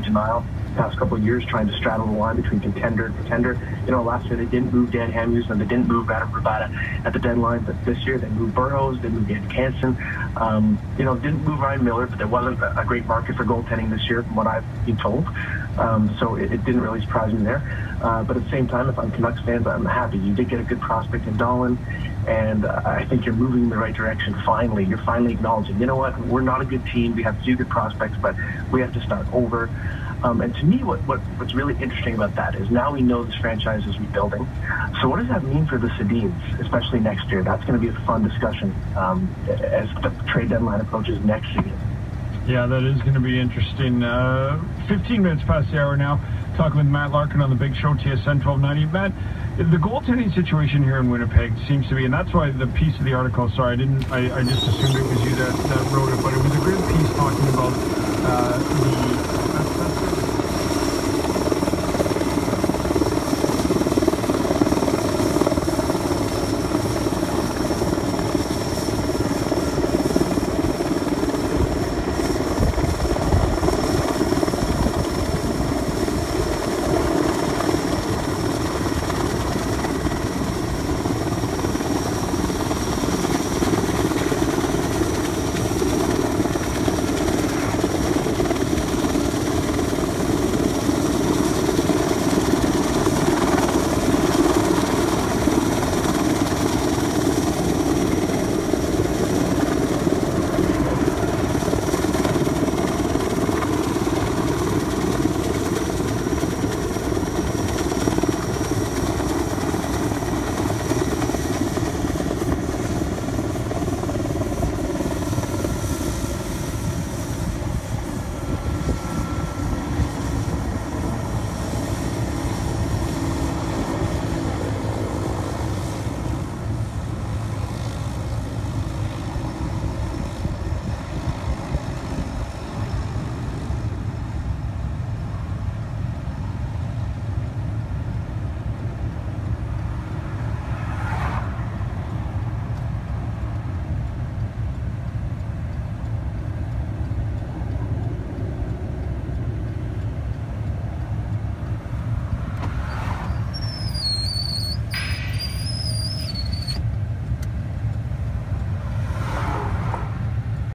denial past couple of years trying to straddle the line between contender and pretender. You know, last year they didn't move Dan Hamhuis and they didn't move Radim Vrbata at the deadline, but this year they moved Burrows, they moved Jannik Hansen, um, you know, didn't move Ryan Miller, but there wasn't a great market for goaltending this year from what I've been told. Um, so it, it, didn't really surprise me there. Uh, but at the same time, if I'm Canucks fans, I'm happy. You did get a good prospect in Dahlen, and I think you're moving in the right direction finally. You're finally acknowledging, you know what, we're not a good team. We have few good prospects, but we have to start over. Um, and to me, what, what, what's really interesting about that is now we know this franchise is rebuilding. So what does that mean for the Sedins, especially next year? That's going to be a fun discussion um, as the trade deadline approaches next season. Yeah, that is going to be interesting. Uh, 15 minutes past the hour now. Talking with Matt Larkin on the Big Show, TSN 1290. Matt, the goaltending situation here in Winnipeg seems to be, and that's why the piece of the article. Sorry, I didn't. I, I just assumed it was you that,